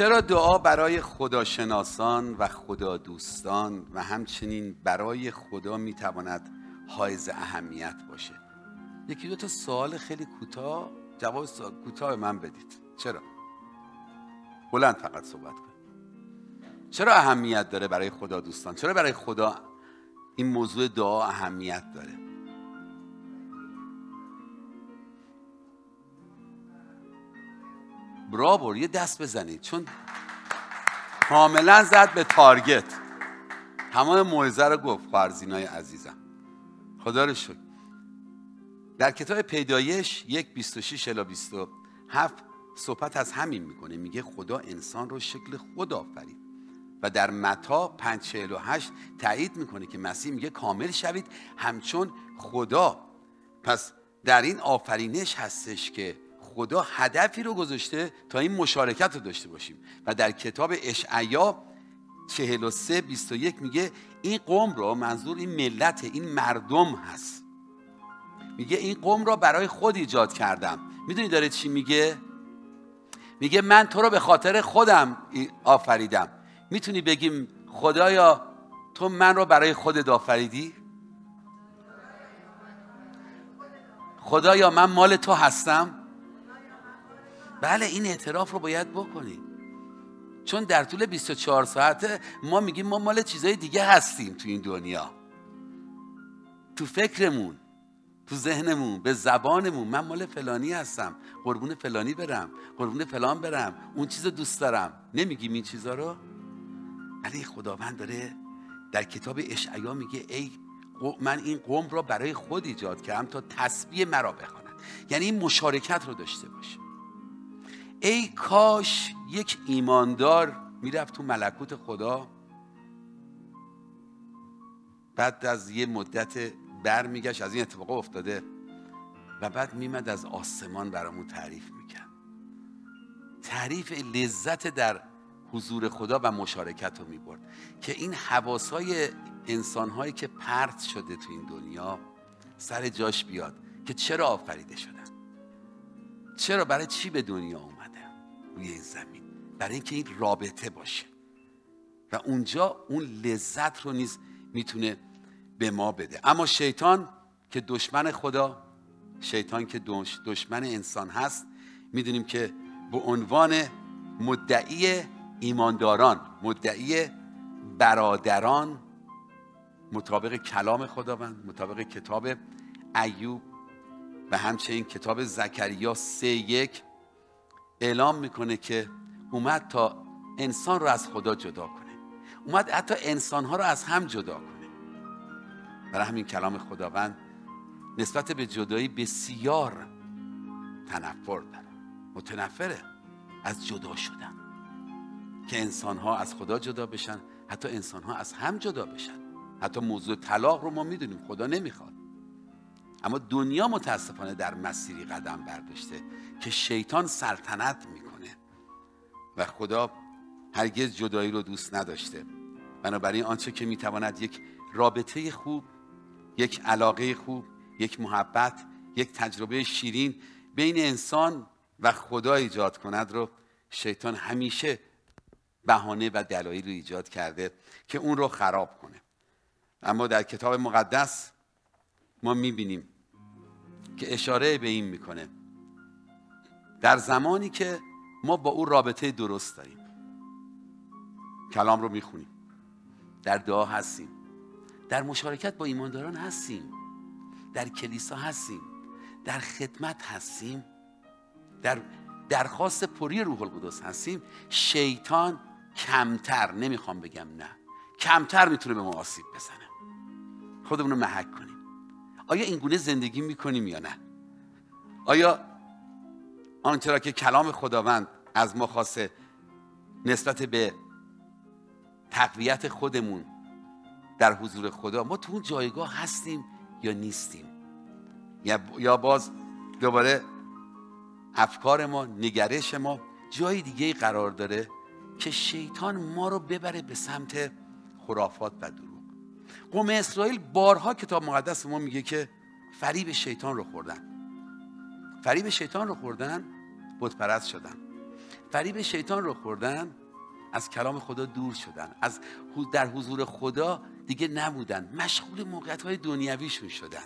چرا دعا برای خداشناسان و خدا دوستان و همچنین برای خدا می‌تواند حائز اهمیت باشه؟ یکی دو تا سوال خیلی کوتاه جواب کوتاه من بدید. چرا؟ بلند فقط صحبت کن. چرا اهمیت داره برای خدا دوستان چرا برای خدا این موضوع دعا اهمیت داره؟ برابر یه دست بزنید چون کاملا زد به تارگت. تمام موعظه رو گفت فرزینای عزیزم. خدا رو شکر. در کتاب پیدایش یک 26 الی 27 صحبت از همین می‌کنه. میگه خدا انسان رو شکل خود آفرید. و در متا 548 تایید می‌کنه که مسیح میگه کامل شوید. همچون خدا. پس در این آفرینش هستش که خدا هدفی رو گذاشته تا این مشارکت رو داشته باشیم. و در کتاب اشعیا 43 21 میگه این قوم رو منظور این ملت این مردم هست. میگه این قوم را برای خود ایجاد کردم. می‌دونی داره چی میگه؟ میگه من تو رو به خاطر خودم آفریدم. می‌تونی بگیم خدایا تو من رو برای خودت آفریدی؟ خدایا من مال تو هستم؟ بله این اعتراف رو باید بکنیم. چون در طول 24 ساعته ما میگیم ما مال چیزای دیگه هستیم تو این دنیا. تو فکرمون تو ذهنمون به زبانمون. من مال فلانی هستم. قربون فلانی برم. قربون فلان برم. اون چیز دوست دارم. نمیگیم این چیزا رو؟ ولی خداوند داره در کتاب اشعیا میگه ای من این قوم را برای خود ایجاد کردم تا تسبیح مرا بخوانند یعنی این مشارکت رو داشته باشه ای کاش یک ایماندار می‌رفت تو ملکوت خدا. بعد از یه مدت برمیگشت از این اتفاق افتاده و بعد میمد از آسمان برامون تعریف می‌کرد. تعریف لذت در حضور خدا و مشارکت رو می‌برد که این حواسای انسانهایی که پرت شده تو این دنیا سر جاش بیاد که چرا آفریده شدن؟ چرا؟ برای چی به دنیا روی این زمین. برای اینکه این رابطه باشه. و اونجا اون لذت رو نیز می‌تونه به ما بده. اما شیطان که دشمن خدا شیطان که دشمن انسان هست می‌دونیم که به عنوان مدعی ایمانداران مدعی برادران مطابق کلام خداوند مطابق کتاب ایوب و همچنین کتاب زکریا سه یک اعلام می‌کنه که اومد تا انسان رو از خدا جدا کنه. اومد حتی انسان ها رو از هم جدا کنه. برای همین کلام خداوند نسبت به جدایی بسیار تنفر داره. متنفره از جدا شدن. که انسان ها از خدا جدا بشن حتی انسان ها از هم جدا بشن. حتی موضوع طلاق رو ما می‌دونیم خدا نمی‌خواد. اما دنیا متاسفانه در مسیری قدم برداشته که شیطان سلطنت می‌کنه. و خدا هرگز جدایی رو دوست نداشته. بنابراین آنچه که می‌تواند یک رابطه خوب یک علاقه خوب یک محبت یک تجربه شیرین بین انسان و خدا ایجاد کند رو شیطان همیشه بهانه و دلایل رو ایجاد کرده که اون رو خراب کنه. اما در کتاب مقدس ما می‌بینیم که اشاره به این می‌کنه. در زمانی که ما با او رابطه درست داریم کلام رو می‌خونیم در دعا هستیم در مشارکت با ایمانداران هستیم در کلیسا هستیم در خدمت هستیم در درخواست پری روح القدس هستیم شیطان کمتر نمی‌خوام بگم نه کمتر می‌تونه به ما آسیب بزنه. خودمون رو محک کنیم. آیا این گونه زندگی می‌کنیم یا نه؟ آیا آنچه را که کلام خداوند از ما خواسته نسبت به تقویت خودمون در حضور خدا ما تو اون جایگاه هستیم یا نیستیم؟ یا باز دوباره افکار ما نگرش ما جای دیگه قرار داره که شیطان ما رو ببره به سمت خرافات و قوم اسرائیل بارها کتاب مقدس ما میگه که فریب شیطان رو خوردن. فریب شیطان رو خوردن بت پرست شدن. فریب شیطان رو خوردن از کلام خدا دور شدن. از در حضور خدا دیگه نبودن. مشغول موقعیت های دنیویشون شدن.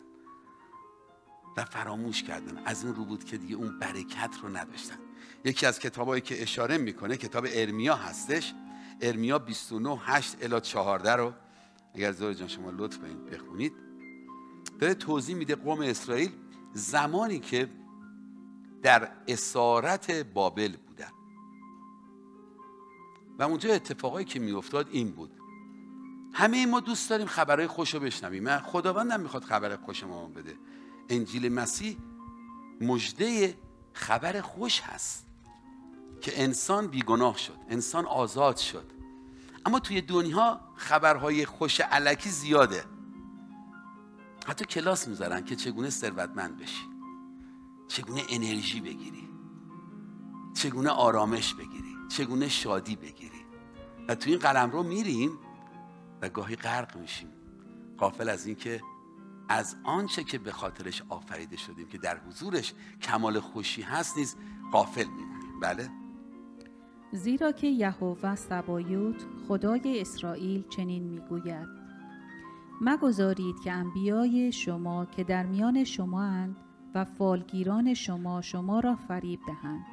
و فراموش کردن. از اون رو بود که دیگه اون برکت رو نداشتن. یکی از کتابایی که اشاره می‌کنه کتاب ارمیا هستش. ارمیا 29 8 الی 14 رو اگر زور جان شما لطف کنید بخونید. داره توضیح میده قوم اسرائیل زمانی که در اسارت بابل بودن. و اونجا اتفاقایی که میافتاد این بود. همه ما دوست داریم خبرهای خوش رو بشنویم. من خداوندم می‌خواد خبر خوش ما بده. انجیل مسیح مجده خبر خوش هست که انسان بیگناه شد انسان آزاد شد. اما توی دنیا خبرهای خوش علکی زیاده. حتی کلاس می‌ذارن که چگونه ثروتمند بشی. چگونه انرژی بگیری. چگونه آرامش بگیری. چگونه شادی بگیری. و توی این قلم رو میریم و گاهی غرق میشیم. قافل از اینکه از آنچه که به خاطرش آفریده شدیم که در حضورش کمال خوشی هست نیز قافل میمونیم. بله؟ زیرا که یهوه سبایوت خدای اسرائیل چنین می‌گوید. مگذارید که انبیای شما که در میان شما اند و فالگیران شما شما را فریب دهند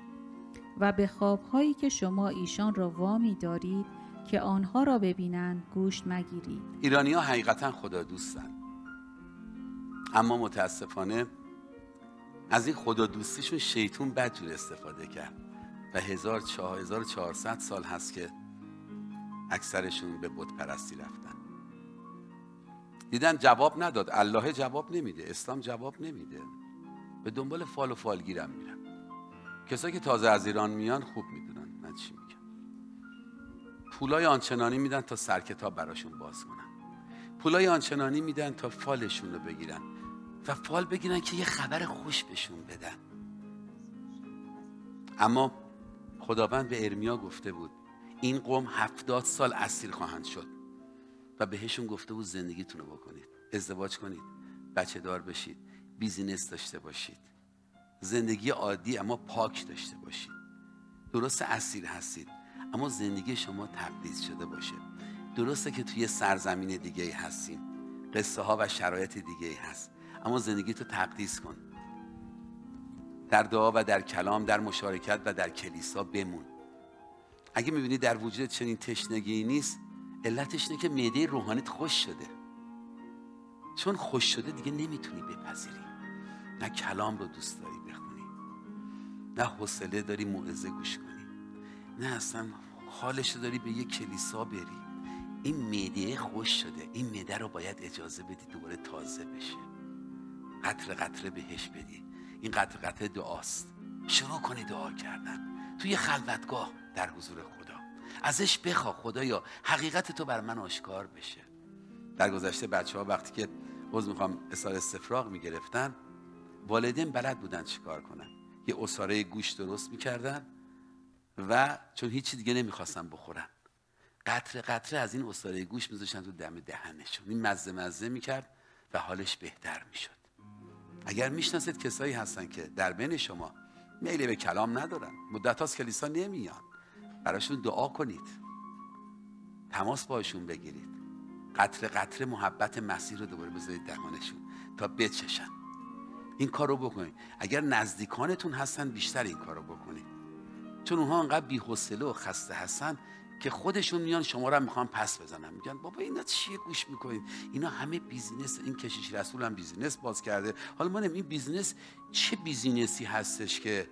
و به خوابهایی که شما ایشان را وامی دارید که آنها را ببینند گوش مگیرید. ایرانی ها حقیقتا خدا دوستن اما متاسفانه از این خدا دوستیشون شیطون بدجور استفاده کرد. و 1400 سال هست که اکثرشون به بت پرستی رفتن. دیدن جواب نداد. الله جواب نمیده. اسلام جواب نمیده. به دنبال فال و فالگیرم میرن کسایی که تازه از ایران میان خوب می‌دونن من چی میگم. پولای آنچنانی میدن تا سرکتاب براشون باز کنن. پولای آنچنانی میدن تا فالشون رو بگیرن. و فال بگیرن که یه خبر خوش بهشون بدن. اما خداوند به ارمیا گفته بود این قوم هفتاد سال اسیر خواهند شد. و بهشون گفته بود زندگیتون رو بکنید ازدواج کنید بچه دار بشید بیزینس داشته باشید. زندگی عادی اما پاک داشته باشید. درست اسیر هستید اما زندگی شما تقدیس شده باشه. درسته که توی سرزمین دیگه هستیم قصه ها و شرایط دیگه هست اما زندگی تو تقدیس کن. در دعا و در کلام در مشارکت و در کلیسا بمون. اگه می‌بینی در وجود چنین تشنگی نیست علتش اینه که معده روحانیت خوش شده. چون خوش شده دیگه نمی‌تونی بپذیری. نه کلام رو دوست داری بخونی نه حوصله داری موعظه گوش کنی نه اصلا حالش داری به یه کلیسا بری. این معده خوش شده. این معده رو باید اجازه بدی دوباره تازه بشه. قطر قطره بهش بدی. این قطر قطره دعاست. شروع کنی دعا کردن. توی خلوتگاه در حضور خدا. ازش بخوا خدایا حقیقت تو بر من آشکار بشه. در گذشته بچه ها وقتی که باز می‌خوام اصال استفراغ می‌گرفتن والدین بلد بودن چیکار کنن. یه اصاره گوش درست می‌کردن و چون هیچی دیگه نمی‌خواستن بخورن. قطره قطره از این اصاره گوش میذاشتن تو دم دهنشون. این مزه مزه می‌کرد و حالش بهتر می‌شد. اگر می‌شناسید کسایی هستن که در بین شما میلی به کلام ندارن مدت هاست کلیسا نمیان براشون دعا کنید. تماس باشون بگیرید. قطره قطره محبت مسیح رو دوباره بذارید دهانشون تا بچشن. این کار رو بکنید. اگر نزدیکانتون هستن بیشتر این کار رو بکنید. چون اونها انقدر بی‌حوصله و خسته هستن که خودشون میان شما رو می‌خوان پس بزنن. میگن بابا اینا چیه گوش می‌کنید اینا همه business این کشیش رسول هم business باز کرده. حالا ما این business چه business ی هستش که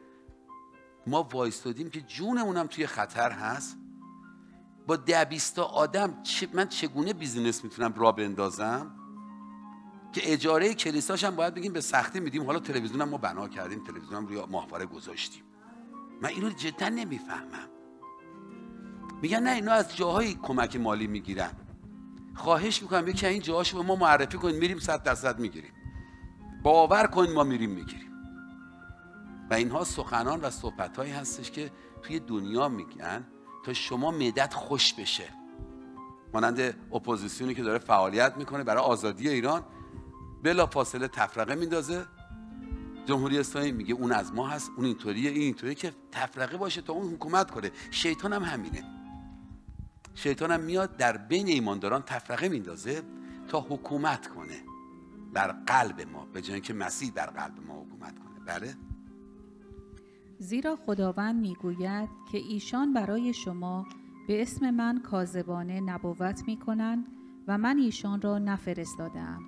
ما وایستادیم که جونمونم توی خطر هست؟ با ده بیست تا آدم من چگونه بیزینس می‌تونم را بندازم؟ که اجاره کلیساش هم باید بگیم به سختی میدیم. حالا تلویزیون هم ما بنا کردیم. تلویزیون هم روی ماهواره گذاشتیم. من اینو جدا نمی‌فهمم. میگن نه اینا از جاهای کمک مالی می‌گیرن. خواهش می‌کنم یکی این جاهاشو به ما معرفی کنید میریم صد درصد می‌گیریم. باور کنید ما میریم می‌گیریم. و اینها سخنان و صحبت هایی هستش که توی دنیا میگن تا شما مدت خوش بشه. مانند اپوزیسیونی که داره فعالیت می‌کنه برای آزادی ایران بلا فاصله تفرقه میندازه. جمهوری اسلامی میگه اون از ما هست اون اینطوریه این اینطوریه که تفرقه باشه تا اون حکومت کنه. شیطان هم همینه. شیطان هم میاد در بین ایمانداران تفرقه میندازه تا حکومت کنه بر قلب ما به جای که مسیح بر قلب ما حکومت کنه. بله؟ زیرا خداوند می‌گوید که ایشان برای شما به اسم من کاذبانه نبوت می‌کنند و من ایشان را نفرستادم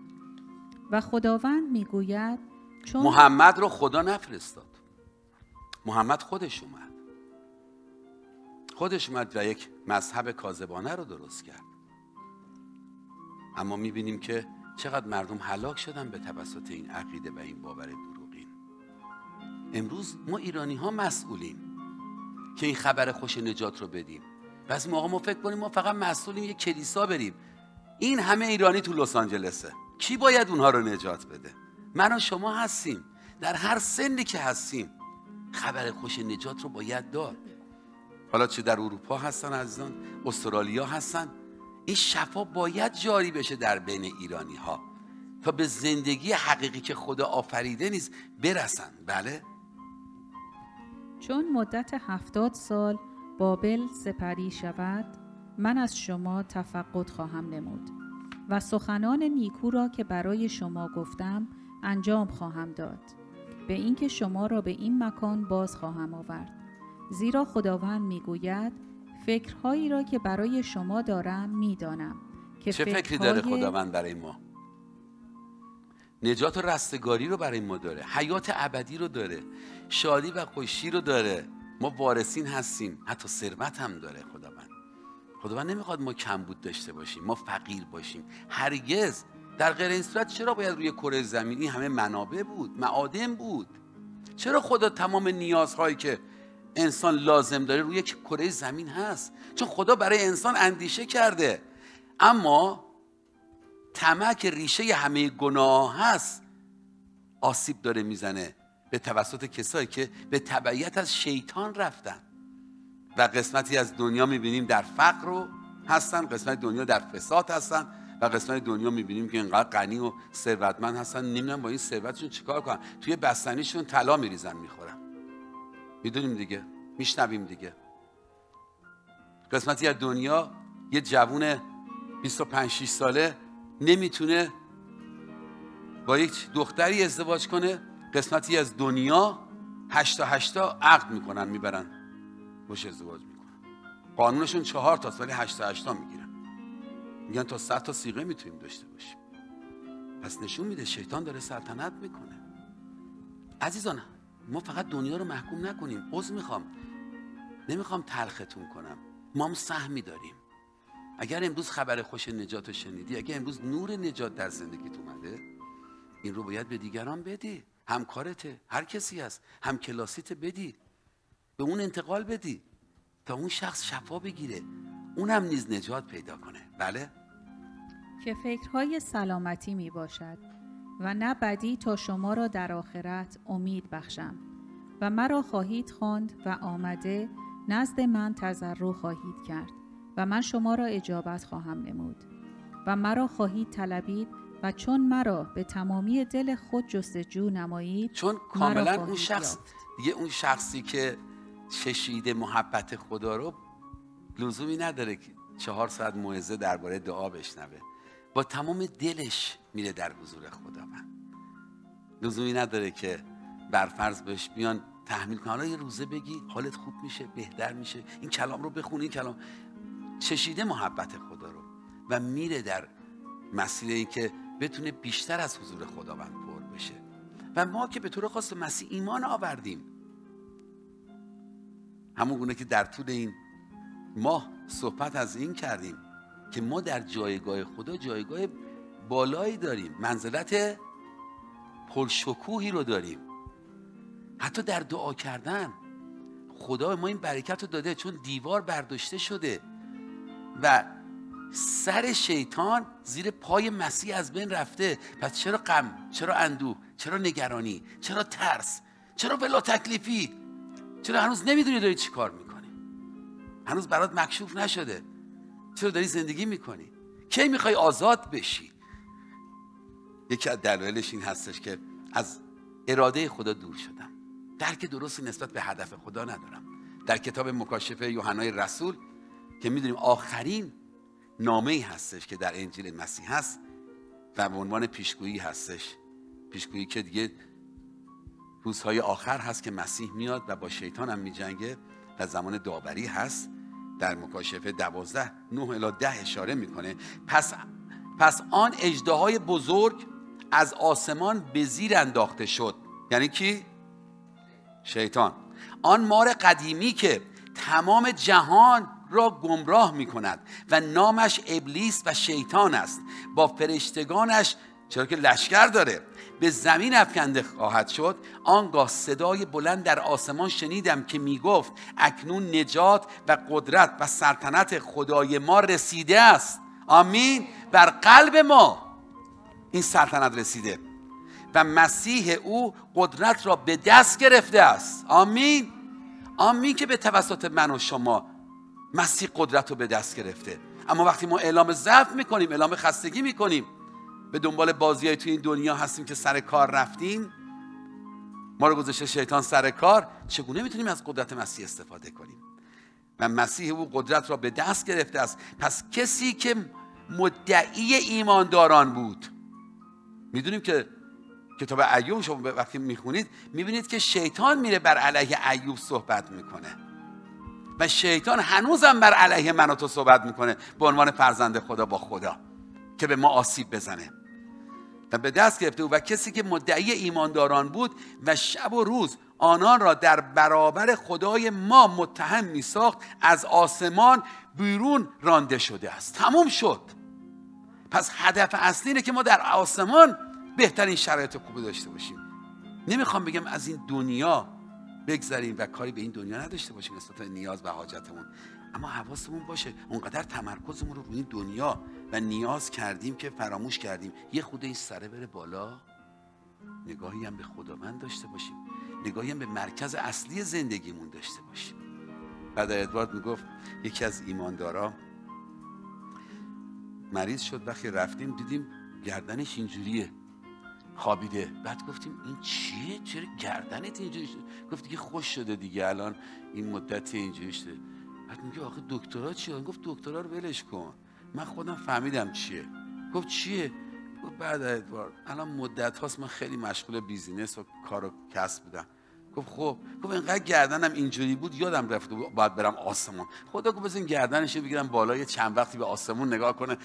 و خداوند می‌گوید چون محمد رو خدا نفرستاد. محمد خودش اومد. خودش اومد و یک مذهب کاذبانه رو درست کرد. اما می‌بینیم که چقدر مردم هلاک شدن به توسط این عقیده و این باور دروغین. امروز ما ایرانی ها مسئولیم که این خبر خوش نجات رو بدیم. بعضی موقع ما فکر کنیم ما فقط مسئولیم یه کلیسا بریم. این همه ایرانی تو لس آنجلسه. کی باید اونها رو نجات بده؟ من و شما هستیم. در هر سنی که هستیم خبر خوش نجات رو باید داد. حالا چه در اروپا هستن عزیزان؟ استرالیا هستن؟ این شفا باید جاری بشه در بین ایرانی ها تا به زندگی حقیقی که خدا آفریده نیست برسن. بله؟ چون مدت هفتاد سال بابل سپری شود من از شما تفقد خواهم نمود و سخنان نیکو را که برای شما گفتم انجام خواهم داد. به اینکه شما را به این مکان باز خواهم آورد. زیرا خداوند می‌گوید فکرهایی را که برای شما دارم می‌دانم که چه فکری داره خداوند برای ما؟ نجات و رستگاری رو برای ما داره حیات ابدی رو داره شادی و خوشی رو داره. ما وارثین هستیم حتی ثروت هم داره خداوند. خداوند نمی‌خواد ما کمبود داشته باشیم ما فقیر باشیم. هرگز. در غیر این صورت چرا باید روی کره زمینی همه منابع بود معادن بود. چرا خدا تمام نیازهایی که انسان لازم داره روی کره زمین هست. چون خدا برای انسان اندیشه کرده. اما طمع که ریشه همه گناه هست آسیب داره می‌زنه به توسط کسایی که به تبعیت از شیطان رفتن. و قسمتی از دنیا می‌بینیم در فقر رو هستن قسمت دنیا در فساد هستن و قسمت دنیا می‌بینیم که اینقدر غنی و ثروتمند هستن. نمی‌دونم با این ثروتشون چیکار کنن. توی بستنیشون طلا میریزن می‌خورن. می‌دونیم دیگه. میشنویم دیگه. قسمتی از دنیا یه جوون 25 6 ساله نمی‌تونه با یک دختری ازدواج کنه. قسمتی از دنیا هشتا هشتا عقد می‌کنن می‌برن. باش ازدواج می‌کنن. قانونشون چهار تا ولی هشتا هشتا می‌گیرن. میگن تا صد تا سیغه می‌تونیم داشته باشیم. پس نشون میده شیطان داره سلطنت می‌کنه. عزیزان ما فقط دنیا رو محکوم نکنیم. عذر می‌خوام. نمی‌خوام تلختون کنم. ما هم سهمی داریم. اگر امروز خبر خوش نجات رو شنیدی اگر امروز نور نجات در زندگیت اومده این رو باید به دیگران بدی. همکارته هر کسی هست. هم کلاسیت بدی. به اون انتقال بدی. تا اون شخص شفا بگیره. اونم نیز نجات پیدا کنه. بله؟ که فکرهای سلامتی می باشد و نه بدی تا شما را در آخرت امید بخشم. و مرا خواهید خواند و آمده نزد من تضرع خواهید کرد و من شما را اجابت خواهم نمود. و مرا خواهید طلبید و چون مرا به تمامی دل خود جستجو نمایید چون کاملا اون شخص دیگه اون شخصی که چشیده محبت خدا رو لزومی نداره که چهار ساعت موعظه درباره دعا بشنوه. با تمام دلش میره در حضور خداوند. لزومی نداره که برفرض بهش بیان تحمیل کن حالا یه روزه بگی حالت خوب میشه بهتر میشه. این کلام رو بخونی این کلام. چشیده محبت خدا رو و میره در مسیر این که بتونه بیشتر از حضور خداوند پر بشه. و ما که به طور خاص مسیح ایمان آوردیم. همون گونه که در طول این ماه صحبت از این کردیم. که ما در جایگاه خدا جایگاه بالایی داریم. منزلت پرشکوهی رو داریم. حتی در دعا کردن خدا ما این برکت رو داده چون دیوار برداشته شده و سر شیطان زیر پای مسیح از بین رفته. پس چرا غم؟ چرا اندوه؟ چرا نگرانی؟ چرا ترس؟ چرا بلا تکلیفی؟ چرا هنوز نمی‌دونی داری چی کار می‌کنی؟ هنوز برات مکشوف نشده. چرا داری زندگی می‌کنی؟ کی می‌خوای آزاد بشی؟ یکی از دلایلش این هستش که از اراده خدا دور شدم. درک درستی نسبت به هدف خدا ندارم. در کتاب مکاشفه یوحنای رسول که می‌دونیم آخرین نامه ای هستش که در انجیل مسیح هست و به عنوان پیشگویی هستش. پیشگویی که دیگه روزهای آخر هست که مسیح میاد و با شیطان هم میجنگه و زمان داوری هست. در مکاشفه دوازده نه الی ده اشاره می‌کنه. پس پس آن اجده بزرگ از آسمان به زیر انداخته شد. یعنی کی؟ شیطان. آن مار قدیمی که تمام جهان را گمراه می کند و نامش ابلیس و شیطان است. با فرشتگانش چرا که لشکر داره به زمین افکنده خواهد شد. آنگاه صدای بلند در آسمان شنیدم که می گفت اکنون نجات و قدرت و سلطنت خدای ما رسیده است. آمین. بر قلب ما این سلطنت رسیده و مسیح او قدرت را به دست گرفته است. آمین. آمین که به توسط من و شما مسیح قدرت رو به دست گرفته. اما وقتی ما اعلام ضعف می‌کنیم اعلام خستگی می‌کنیم به دنبال بازی های توی این دنیا هستیم که سر کار رفتیم. ما رو گذاشته شیطان سر کار. چگونه می‌تونیم از قدرت مسیح استفاده کنیم؟ و مسیح او قدرت را به دست گرفته است. پس کسی که مدعی ایمانداران بود. می‌دونیم که کتاب ایوب شما وقتی می‌خونید می‌بینید که شیطان میره بر علیه ایوب صحبت می‌کنه. و شیطان هنوزم بر علیه من و تو صحبت می‌کنه. به عنوان فرزند خدا با خدا. که به ما آسیب بزنه. و به دست گرفته و کسی که مدعی ایمانداران بود و شب و روز آنان را در برابر خدای ما متهم می ساخت از آسمان بیرون رانده شده است. تموم شد. پس هدف اصلی اینه که ما در آسمان بهترین شرایط خوبی داشته باشیم. نمی‌خوام بگم از این دنیا بگذریم و کاری به این دنیا نداشته باشیم نسبت نیاز و حاجتمون. اما حواسمون باشه. اونقدر تمرکزمون رو روی دنیا و نیاز کردیم که فراموش کردیم. یه خود این سره بره بالا. نگاهی هم به خداوند داشته باشیم. نگاهی هم به مرکز اصلی زندگیمون داشته باشیم. بعد ادوارد می‌گفت یکی از ایماندارا مریض شد وقتی رفتیم دیدیم گردنش اینجوریه. خوابیده. بعد گفتیم این چیه؟ چرا گردنت اینجوری شده گفت دیگه خوش شده دیگه الان این مدت اینجوری شده. بعد میگه آخه دکترا چیه گفت دکترا رو ولش کن. من خودم فهمیدم چیه. گفت چیه؟ گفت بعد ادوارد الان مدت هاست من خیلی مشغول بیزینس و کار و کسب بودم گفت خب گفت اینقدر گردنم اینجوری بود یادم رفته باید برم آسمون. خدا گفت بزن گردنش بگیرم بالا یه چند وقتی به آسمون نگاه کنه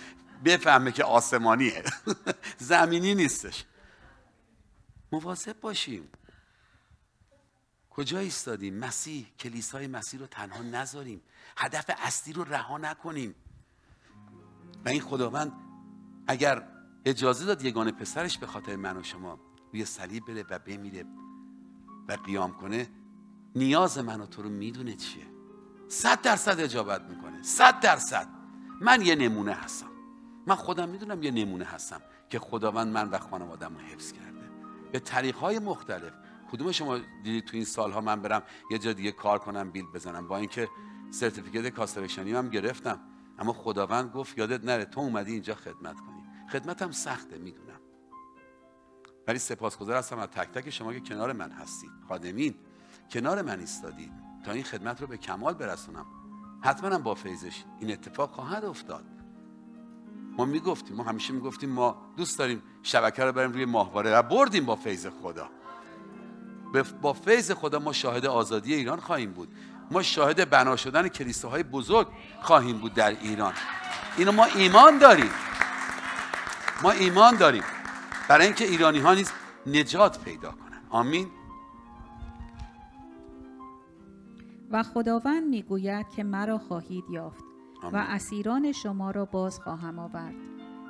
بفهمه که آسمانیه. زمینی نیستش. مواظب باشیم کجا ایستادیم؟ مسیح کلیسای مسیح رو تنها نذاریم. هدف اصلی رو رها نکنیم. و این خداوند اگر اجازه داد یگانه پسرش به خاطر من و شما روی صلیب بره و بمیره و قیام کنه نیاز من و تو رو می‌دونه چیه؟ صد درصد اجابت می‌کنه. صد درصد. من یه نمونه هستم. من خودم می‌دونم یه نمونه هستم که خداوند من و خانوادم رو حفظ کرده. به طریق های مختلف کدوم شما دیدید تو این سالها من برم یه جا دیگه کار کنم بیل بزنم؟ با اینکه certificate construction ی هم گرفتم. اما خداوند گفت یادت نره تو اومدی اینجا خدمت کنی. خدمتم سخته می‌دونم. ولی سپاسگزار هستم از تک تک شما که کنار من هستید. خادمین کنار من ایستادید. تا این خدمت رو به کمال برسونم. حتما با فیضش این اتفاق خواهد افتاد. ما می‌گفتیم ما همیشه می‌گفتیم ما دوست داریم شبکه رو بریم روی ماهواره و بردیم با فیض خدا. با فیض خدا ما شاهد آزادی ایران خواهیم بود. ما شاهد بنا شدن کلیساهای بزرگ خواهیم بود در ایران. اینو ما ایمان داریم. ما ایمان داریم. برای اینکه ایرانی ها نیز نجات پیدا کنن آمین. و خداوند می‌گوید که مرا خواهید یافت و اسیران شما را باز خواهم آورد.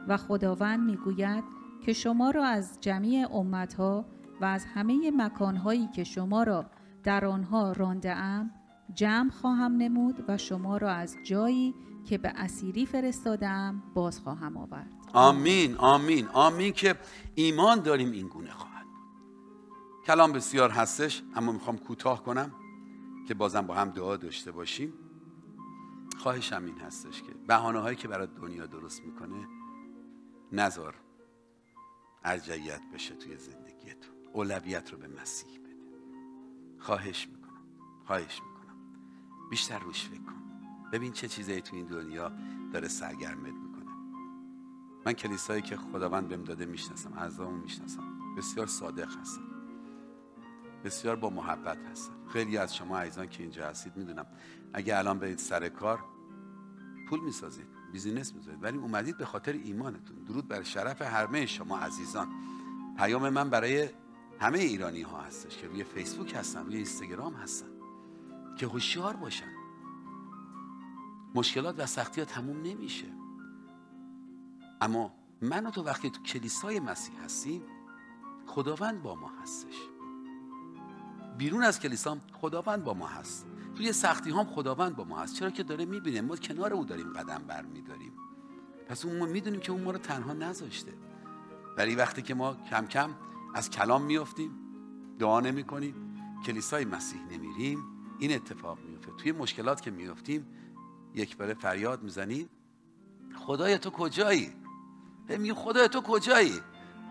و خداوند می‌گوید که شما را از جمیع امتها و از همه مکانهایی که شما را در آنها رانده ام جمع خواهم نمود و شما را از جایی که به اسیری فرستادم باز خواهم آورد. آمین آمین آمین که ایمان داریم این گونه خواهد. کلام بسیار هستش اما می‌خوام کوتاه کنم که بازم با هم دعا داشته باشیم. خواهشم این هستش که بحانه هایی که برای دنیا درست می‌کنه نزار ارجعیت بشه توی زندگیتون. اولویت رو به مسیح بده. خواهش می‌کنم. خواهش می‌کنم. بیشتر روش فکر کن. ببین چه چیزایی تو این دنیا داره سرگرمت می‌کنه. من کلیسایی که خداوند بهم داده می‌شناسم اعضامو می‌شناسم. بسیار صادق هستم. بسیار با محبت هستم. خیلی از شما عزیزان که اینجا هستید می‌دونم. اگه الان برید سر کار پول می‌سازید بیزینس می‌ذارید ولی اومدید به خاطر ایمانتون. درود بر شرف همه شما عزیزان. پیام من برای همه ایرانی ها هستش که روی فیسبوک هستن روی اینستاگرام هستن که هوشیار باشن. مشکلات و سختی ها تموم نمیشه. اما من و تو وقتی تو کلیسای مسیح هستیم خداوند با ما هستش. بیرون از کلیسا خداوند با ما هست. توی سختی هم خداوند با ما هست. چرا که داره می‌بینه؟ ما کنار او داریم قدم بر میداریم پس اون ما می‌دونیم که اون ما رو تنها نذاشته. ولی وقتی که ما کم کم از کلام میافتیم دعا نمی کنیم کلیسای مسیح نمیریم. این اتفاق میفته توی مشکلات که میافتیم یک باره فریاد می‌زنیم خدای تو کجایی؟ میگه خدای تو کجایی؟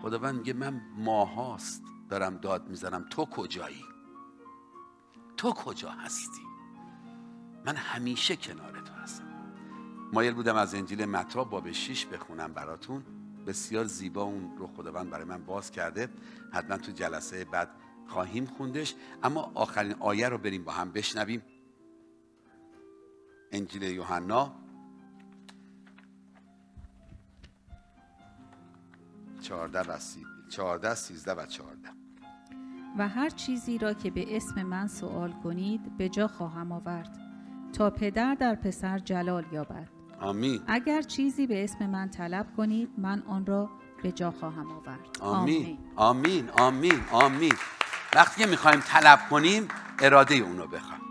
خداوند میگه من ماهاست دارم داد می‌زنم. تو کجایی؟ تو کجا هستی؟ من همیشه کنار تو هستم. مایل بودم از انجیل متا باب 6 بخونم براتون. بسیار زیبا اون رو خداوند برای من باز کرده. حتما تو جلسه بعد خواهیم خوندش. اما آخرین آیه رو بریم با هم بشنویم. انجیل یوحنا. چهارده و چهارده سیزده و چهارده. و هر چیزی را که به اسم من سوال کنید به جا خواهم آورد تا پدر در پسر جلال یابد. آمین. اگر چیزی به اسم من طلب کنید من آن را به جا خواهم آورد. آمین. آمین. آمین. آمین. وقتی که می‌خوایم طلب کنیم اراده اونو بخوایم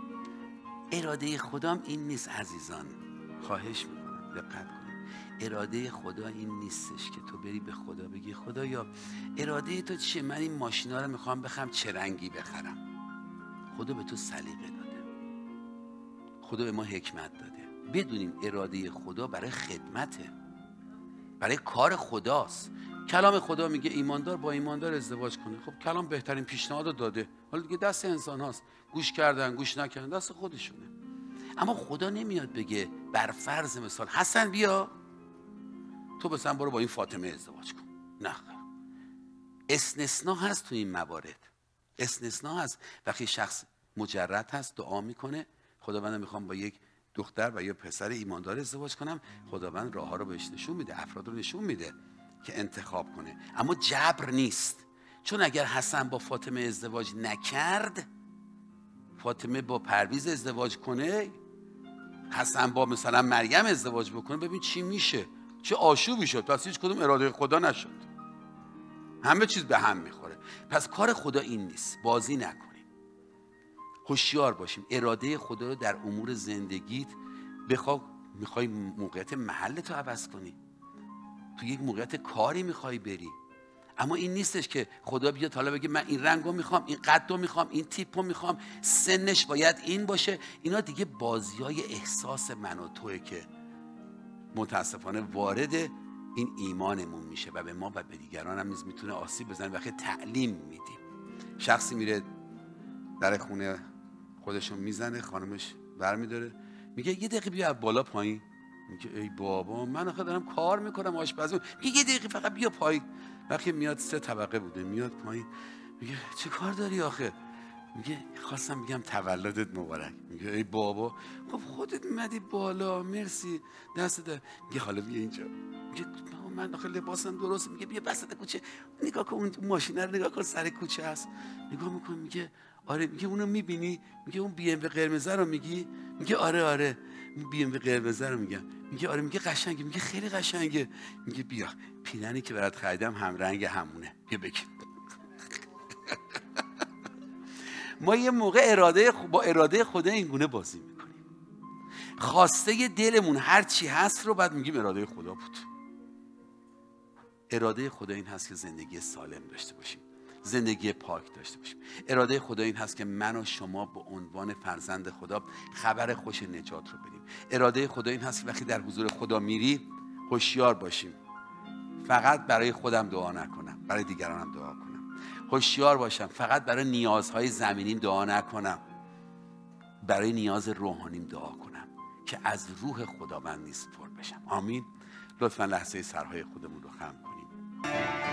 اراده خدام این نیست عزیزان. خواهش می‌کنم. دقت اراده خدا این نیستش که تو بری به خدا بگی خدایا اراده تو چیه؟ من این ماشینا رو می‌خوام بخرم چه رنگی بخرم؟ خدا به تو سلیقه داده. خدا به ما حکمت داده. بدونیم اراده خدا برای خدمته. برای کار خداست. کلام خدا میگه ایماندار با ایماندار ازدواج کنه. خب کلام بهترین پیشنهاد رو داده. حالا دیگه دست انسان هاست گوش کردن گوش نکردن دست خودشونه. اما خدا نمیاد بگه بر فرض مثال حسن بیا. تو مثلا برو با این فاطمه ازدواج کن. نه. استثنا هست تو این موارد. استثنا هست. وقتی شخص مجرد هست دعا می‌کنه. خداوند می‌خوام با یک دختر و یا پسر ایماندار ازدواج کنم خداوند راه ها رو بهش نشون میده افراد رو نشون میده که انتخاب کنه. اما جبر نیست. چون اگر حسن با فاطمه ازدواج نکرد فاطمه با پرویز ازدواج کنه حسن با مثلا مریم ازدواج بکنه ببین چی میشه؟ چه آشوبی شد. پس هیچ کدوم اراده خدا نشد. همه چیز به هم می‌خوره. پس کار خدا این نیست. بازی نکنیم هوشیار باشیم. اراده خدا رو در امور زندگیت بخوا می‌خوای موقعیت محل تو عوض کنی. تو یک موقعیت کاری می‌خوای بری. اما این نیستش که خدا بیاد حالا بگه من این رنگ می‌خوام این قد می‌خوام این تیپ رو می‌خوام. سنش باید این باشه. اینا دیگه بازی های احساس من و توه که متاسفانه وارد این ایمانمون میشه و به ما و به دیگران هم می‌تونه آسیب بزنه وقتی تعلیم میدیم. شخصی میره در خونه خودشون می‌زنه خانمش برمیداره. میگه یه دقیقه بیا بالا پایین. میگه ای بابا من آخه دارم کار می‌کنم آشپزی. میگه یه دقیقه فقط بیا پایین. وقتی میاد سه طبقه بوده میاد پایین. میگه چه کار داری آخه؟ میگه خواستم بگم تولدت مبارک. میگه ای بابا خب خودت مدی بالا مرسی. دست ده میگه حالا بیا اینجا. میگه من داخل لباسم درست. میگه بیا بسط کوچه. نگاه کن اون ماشین رو نگاه کن سر کوچه هست. نگاه میکن میگه آره میگه اونو می‌بینی؟ میگه اون بی ام قرمز رو میگی؟ میگه آره آره. بی ام قرمز رو میگم میگه آره میگه قشنگه. میگه خیلی قشنگه. میگه بیا. پیرنی که برات خریدم هم رنگ همونه. بیا بگی ما یه موقع اراده با اراده خدا این گونه بازی می‌کنیم. خواسته دلمون هر چی هست رو بعد میگیم اراده خدا بود. اراده خدا این هست که زندگی سالم داشته باشیم. زندگی پاک داشته باشیم. اراده خدا این هست که من و شما به عنوان فرزند خدا خبر خوش نجات رو بدیم. اراده خدا این هست که وقتی در حضور خدا میری هوشیار باشیم. فقط برای خودم دعا نکنم برای دیگرانم دعا کنم. هوشیار باشم فقط برای نیازهای زمینیم دعا نکنم. برای نیاز روحانیم دعا کنم که از روح خداوند نیست پر بشم. آمین. لطفا لحظه سرهای خودمون رو خم کنیم.